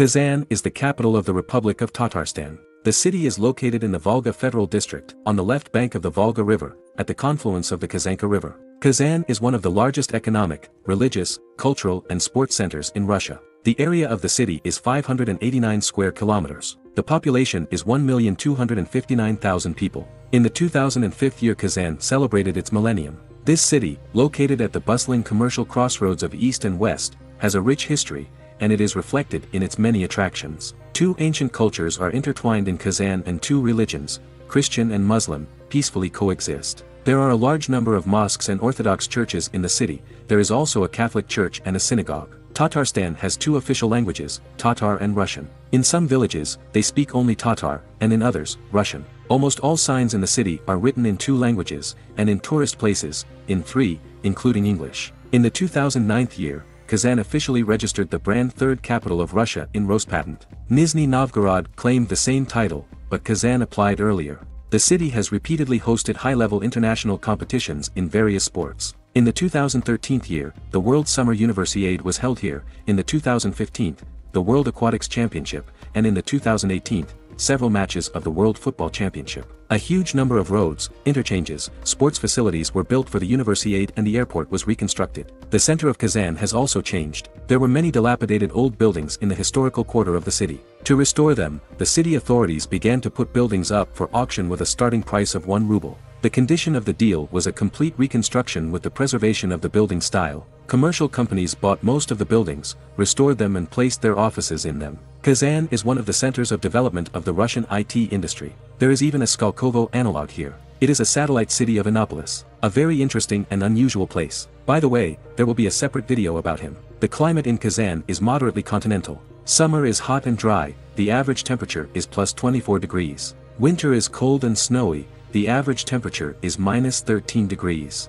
Kazan is the capital of the Republic of Tatarstan. The city is located in the Volga Federal District, on the left bank of the Volga River, at the confluence of the Kazanka River. Kazan is one of the largest economic, religious, cultural and sports centers in Russia. The area of the city is 589 square kilometers. The population is 1,259,000 people. In the 2005 year Kazan celebrated its millennium. This city, located at the bustling commercial crossroads of East and West, has a rich history, and it is reflected in its many attractions. Two ancient cultures are intertwined in Kazan and two religions, Christian and Muslim, peacefully coexist. There are a large number of mosques and Orthodox churches in the city, there is also a Catholic church and a synagogue. Tatarstan has two official languages, Tatar and Russian. In some villages, they speak only Tatar, and in others, Russian. Almost all signs in the city are written in two languages, and in tourist places, in three, including English. In the 2009 year, Kazan officially registered the brand third capital of Russia in Rospatent. Nizhny Novgorod claimed the same title, but Kazan applied earlier. The city has repeatedly hosted high-level international competitions in various sports. In the 2013 year, the World Summer Universiade was held here, in the 2015, the World Aquatics Championship, and in the 2018, several matches of the World Football Championship. A huge number of roads, interchanges, sports facilities were built for the Universiade and the airport was reconstructed. The center of Kazan has also changed. There were many dilapidated old buildings in the historical quarter of the city. To restore them, the city authorities began to put buildings up for auction with a starting price of 1 ruble. The condition of the deal was a complete reconstruction with the preservation of the building style. Commercial companies bought most of the buildings, restored them and placed their offices in them. Kazan is one of the centers of development of the Russian IT industry. There is even a Skolkovo analog here. It is a satellite city of Innopolis, a very interesting and unusual place. By the way, there will be a separate video about him. The climate in Kazan is moderately continental. Summer is hot and dry, the average temperature is plus 24 degrees. Winter is cold and snowy, the average temperature is minus 13 degrees.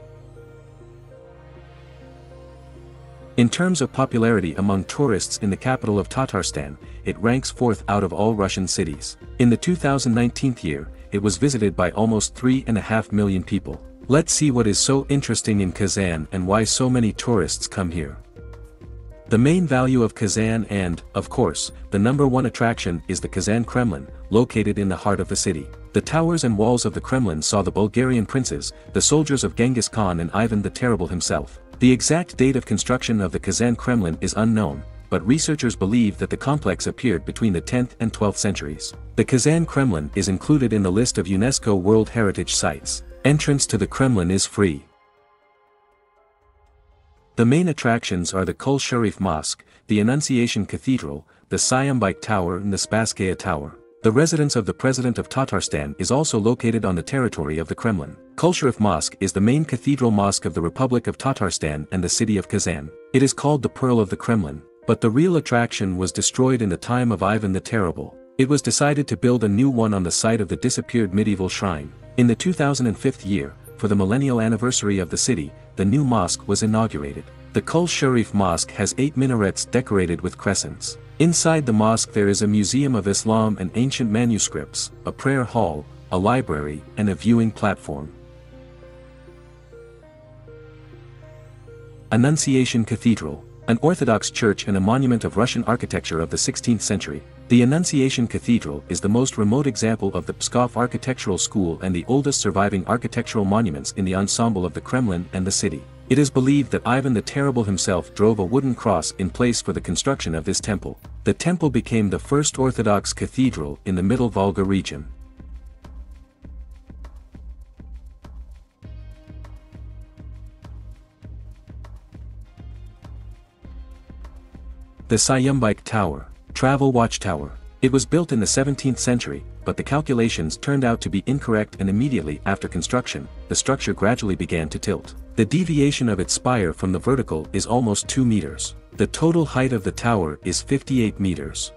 In terms of popularity among tourists in the capital of Tatarstan, it ranks fourth out of all Russian cities. In the 2019 year, it was visited by almost 3.5 million people. Let's see what is so interesting in Kazan and why so many tourists come here. The main value of Kazan and, of course, the number one attraction is the Kazan Kremlin, located in the heart of the city. The towers and walls of the Kremlin saw the Bulgarian princes, the soldiers of Genghis Khan and Ivan the Terrible himself. The exact date of construction of the Kazan Kremlin is unknown, but researchers believe that the complex appeared between the 10th and 12th centuries. The Kazan Kremlin is included in the list of UNESCO World Heritage Sites. Entrance to the Kremlin is free. The main attractions are the Kul Sharif Mosque, the Annunciation Cathedral, the Sayambayk Tower and the Spasskaya Tower. The residence of the President of Tatarstan is also located on the territory of the Kremlin. Kulsharif Mosque is the main cathedral mosque of the Republic of Tatarstan and the city of Kazan. It is called the Pearl of the Kremlin, but the real attraction was destroyed in the time of Ivan the Terrible. It was decided to build a new one on the site of the disappeared medieval shrine. In the 2005 year, for the millennial anniversary of the city, the new mosque was inaugurated. The Kul Sharif Mosque has eight minarets decorated with crescents. Inside the mosque there is a museum of Islam and ancient manuscripts, a prayer hall, a library, and a viewing platform. Annunciation Cathedral, an Orthodox church and a monument of Russian architecture of the 16th century, the Annunciation Cathedral is the most remote example of the Pskov architectural school and the oldest surviving architectural monuments in the ensemble of the Kremlin and the city. It is believed that Ivan the Terrible himself drove a wooden cross in place for the construction of this temple. The temple became the first Orthodox cathedral in the Middle Volga region. The Sayambayk Tower Travel Watchtower. It was built in the 17th century, but the calculations turned out to be incorrect and immediately after construction, the structure gradually began to tilt. The deviation of its spire from the vertical is almost 2 meters. The total height of the tower is 58 meters.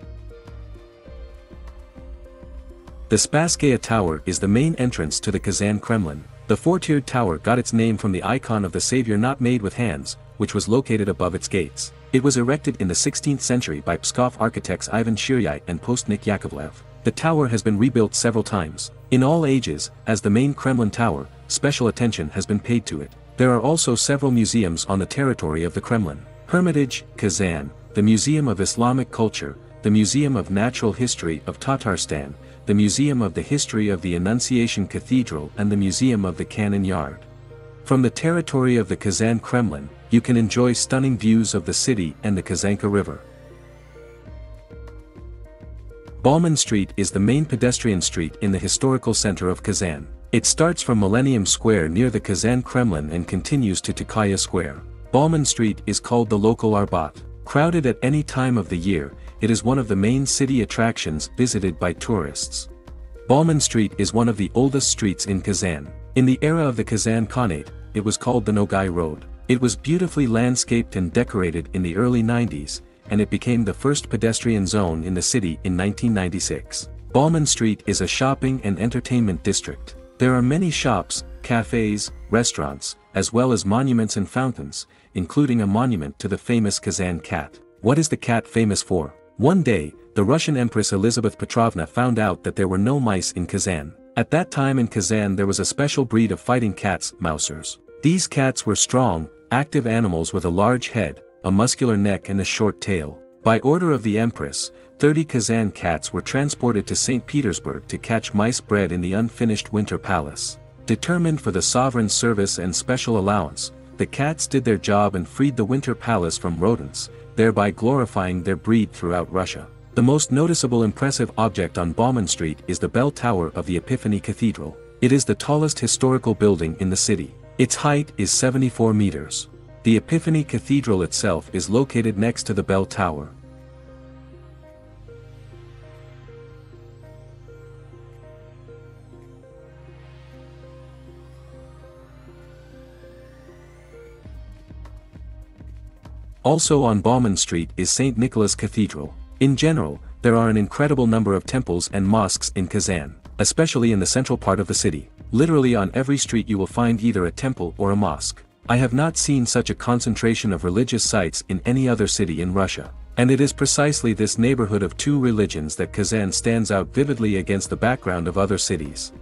The Spasskaya Tower is the main entrance to the Kazan Kremlin. The four-tiered tower got its name from the icon of the savior not made with hands, which was located above its gates. It was erected in the 16th century by Pskov architects Ivan Shiryai and Postnik Yakovlev. The tower has been rebuilt several times. In all ages, as the main Kremlin tower, special attention has been paid to it. There are also several museums on the territory of the Kremlin. Hermitage, Kazan, the Museum of Islamic Culture, the Museum of Natural History of Tatarstan, the Museum of the History of the Annunciation Cathedral and the Museum of the Cannon Yard. From the territory of the Kazan Kremlin, you can enjoy stunning views of the city and the Kazanka River. Bauman Street is the main pedestrian street in the historical center of Kazan. It starts from Millennium Square near the Kazan Kremlin and continues to Tukaya Square. Bauman Street is called the local Arbat. Crowded at any time of the year, it is one of the main city attractions visited by tourists. Bauman Street is one of the oldest streets in Kazan. In the era of the Kazan Khanate, it was called the Nogai Road. It was beautifully landscaped and decorated in the early 90s, and it became the first pedestrian zone in the city in 1996. Bauman Street is a shopping and entertainment district. There are many shops, cafes, restaurants, as well as monuments and fountains, including a monument to the famous Kazan cat. What is the cat famous for? One day, the Russian Empress Elizabeth Petrovna found out that there were no mice in Kazan. At that time in Kazan there was a special breed of fighting cats, mousers. These cats were strong, active animals with a large head, a muscular neck and a short tail. By order of the Empress, 30 Kazan cats were transported to St. Petersburg to catch mice bred in the unfinished Winter Palace. Determined for the sovereign's service and special allowance, the cats did their job and freed the Winter Palace from rodents, thereby glorifying their breed throughout Russia. The most noticeable impressive object on Bauman Street is the bell tower of the Epiphany Cathedral. It is the tallest historical building in the city. Its height is 74 meters. The Epiphany Cathedral itself is located next to the bell tower. Also on Bauman Street is St. Nicholas Cathedral. In general, there are an incredible number of temples and mosques in Kazan, especially in the central part of the city. Literally on every street you will find either a temple or a mosque. I have not seen such a concentration of religious sites in any other city in Russia. And it is precisely this neighborhood of two religions that Kazan stands out vividly against the background of other cities.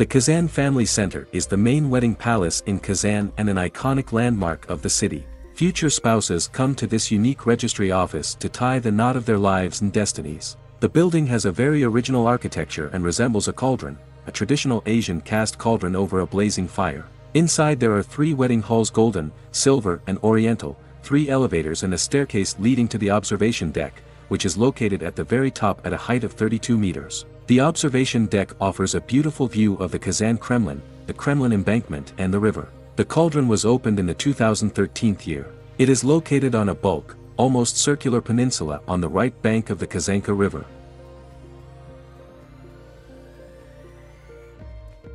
The Kazan Family Center is the main wedding palace in Kazan and an iconic landmark of the city. Future spouses come to this unique registry office to tie the knot of their lives and destinies. The building has a very original architecture and resembles a cauldron, a traditional Asian cast cauldron over a blazing fire. Inside there are three wedding halls golden, silver and oriental, three elevators and a staircase leading to the observation deck, which is located at the very top at a height of 32 meters. The observation deck offers a beautiful view of the Kazan Kremlin, the Kremlin embankment and the river. The cauldron was opened in the 2013 year. It is located on a bulk, almost circular peninsula on the right bank of the Kazanka River.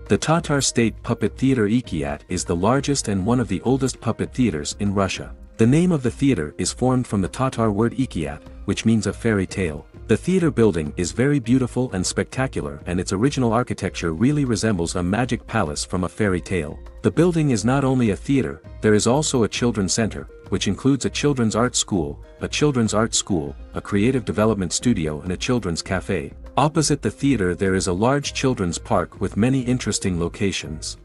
The Tatar State Puppet Theater Ekiyat is the largest and one of the oldest puppet theaters in Russia. The name of the theater is formed from the Tatar word Ekiyat, which means a fairy tale. The theater building is very beautiful and spectacular and its original architecture really resembles a magic palace from a fairy tale. The building is not only a theater, there is also a children's center, which includes a children's art school, a children's art school, a creative development studio and a children's cafe. Opposite the theater there is a large children's park with many interesting locations.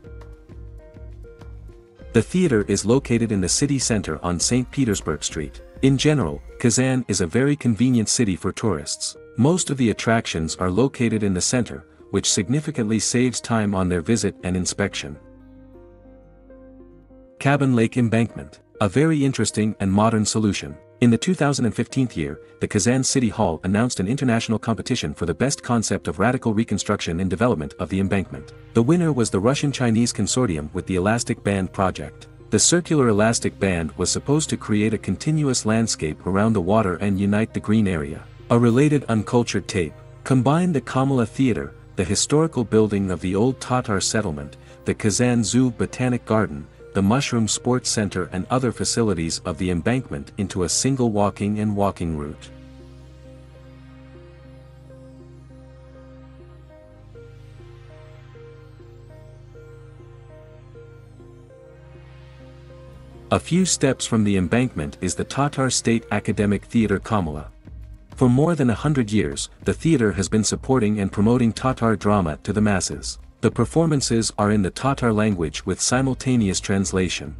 The theater is located in the city center on St. Petersburg Street. In general, Kazan is a very convenient city for tourists. Most of the attractions are located in the center, which significantly saves time on their visit and inspection. Kaban Lake Embankment a very interesting and modern solution. In the 2015 year, the Kazan City Hall announced an international competition for the best concept of radical reconstruction and development of the embankment. The winner was the Russian-Chinese consortium with the Elastic Band project. The circular elastic band was supposed to create a continuous landscape around the water and unite the green area. A related uncultured tape combined the Kamala Theater, the historical building of the old Tatar settlement, the Kazan Zoo Botanic Garden, the Mushroom Sports Center and other facilities of the embankment into a single walking and walking route. A few steps from the embankment is the Tatar State Academic Theatre Kamala. For more than a hundred years, the theatre has been supporting and promoting Tatar drama to the masses. The performances are in the Tatar language with simultaneous translation.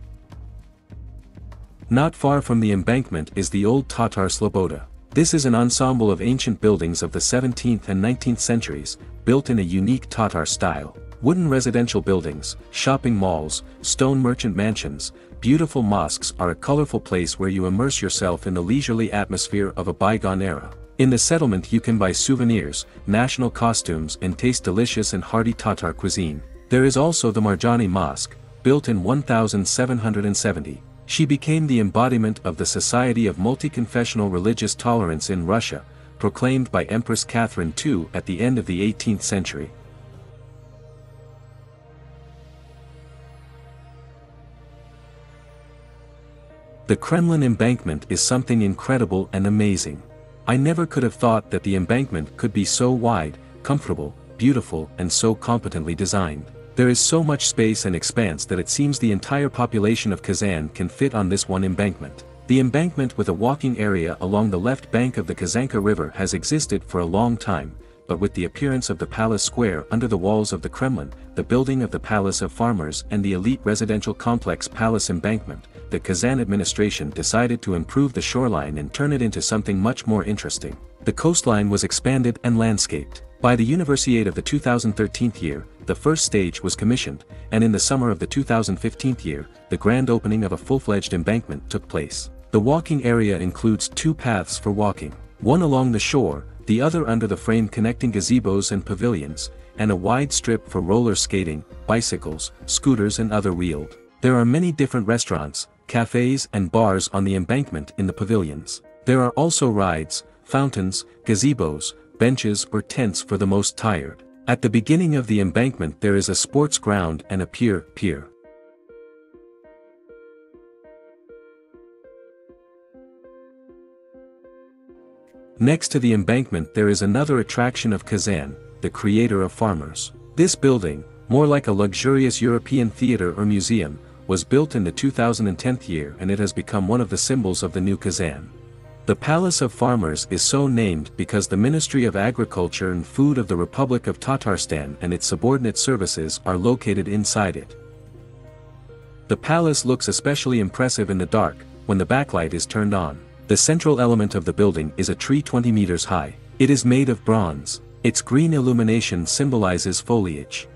Not far from the embankment is the old Tatar Sloboda. This is an ensemble of ancient buildings of the 17th and 19th centuries, built in a unique Tatar style. Wooden residential buildings, shopping malls, stone merchant mansions, beautiful mosques are a colorful place where you immerse yourself in the leisurely atmosphere of a bygone era. In the settlement you can buy souvenirs, national costumes and taste delicious and hearty Tatar cuisine. There is also the Marjani Mosque, built in 1770, she became the embodiment of the Society of Multi-Confessional Religious Tolerance in Russia, proclaimed by Empress Catherine II at the end of the 18th century. The Kremlin embankment is something incredible and amazing. I never could have thought that the embankment could be so wide, comfortable, beautiful and so competently designed. There is so much space and expanse that it seems the entire population of Kazan can fit on this one embankment. The embankment with a walking area along the left bank of the Kazanka River has existed for a long time, but with the appearance of the Palace Square under the walls of the Kremlin, the building of the Palace of Farmers and the elite residential complex Palace Embankment, the Kazan administration decided to improve the shoreline and turn it into something much more interesting. The coastline was expanded and landscaped. By the Universiade of the 2013 year, the first stage was commissioned, and in the summer of the 2015 year, the grand opening of a full-fledged embankment took place. The walking area includes two paths for walking, one along the shore, the other under the frame connecting gazebos and pavilions, and a wide strip for roller skating, bicycles, scooters and other wheeled. There are many different restaurants, cafes and bars on the embankment in the pavilions. There are also rides, fountains, gazebos, benches or tents for the most tired. At the beginning of the embankment there is a sports ground and a pier, pier. Next to the embankment there is another attraction of Kazan, the creator of farmers. This building, more like a luxurious European theater or museum, was built in the 2010 year and it has become one of the symbols of the new Kazan. The Palace of Farmers is so named because the Ministry of Agriculture and Food of the Republic of Tatarstan and its subordinate services are located inside it. The palace looks especially impressive in the dark, when the backlight is turned on. The central element of the building is a tree 20 meters high. It is made of bronze. Its green illumination symbolizes foliage.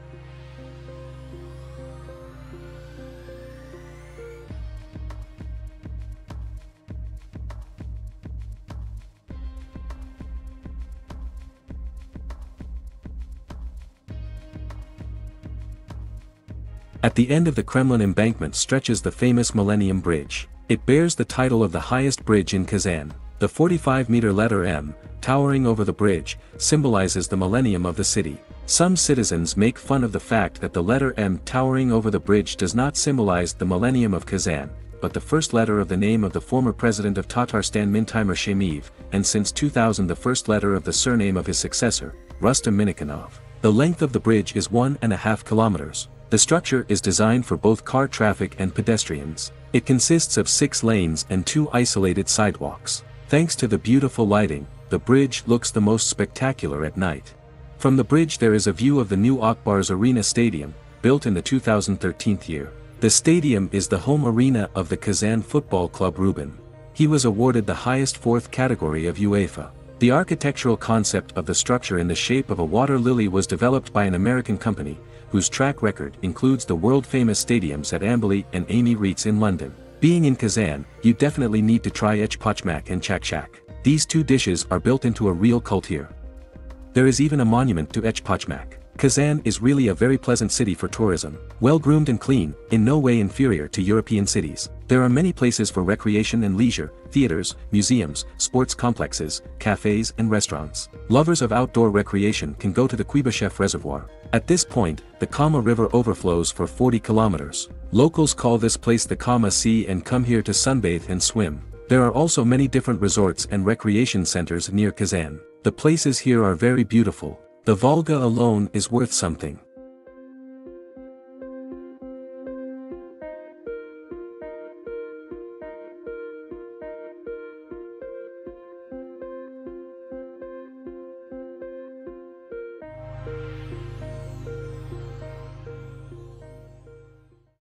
At the end of the Kremlin embankment stretches the famous Millennium Bridge. It bears the title of the highest bridge in Kazan. The 45-meter letter M, towering over the bridge, symbolizes the millennium of the city. Some citizens make fun of the fact that the letter M towering over the bridge does not symbolize the millennium of Kazan, but the first letter of the name of the former president of Tatarstan Mintimer Shaimiev, and since 2000 the first letter of the surname of his successor, Rustam Minnikhanov. The length of the bridge is one and a half kilometers. The structure is designed for both car traffic and pedestrians. It consists of six lanes and two isolated sidewalks. Thanks to the beautiful lighting, the bridge looks the most spectacular at night. From the bridge there is a view of the new Akbars Arena Stadium, built in the 2013 year. The stadium is the home arena of the Kazan Football Club Rubin. He was awarded the highest fourth category of UEFA. The architectural concept of the structure in the shape of a water lily was developed by an American company, whose track record includes the world-famous stadiums at Wembley and Emirates in London. Being in Kazan, you definitely need to try echpachmak and chakchak. These two dishes are built into a real cult here. There is even a monument to echpachmak. Kazan is really a very pleasant city for tourism, well-groomed and clean, in no way inferior to European cities. There are many places for recreation and leisure, theaters, museums, sports complexes, cafes and restaurants. Lovers of outdoor recreation can go to the Kuibyshev Reservoir. At this point, the Kama River overflows for 40 kilometers. Locals call this place the Kama Sea and come here to sunbathe and swim. There are also many different resorts and recreation centers near Kazan. The places here are very beautiful, the Volga alone is worth something.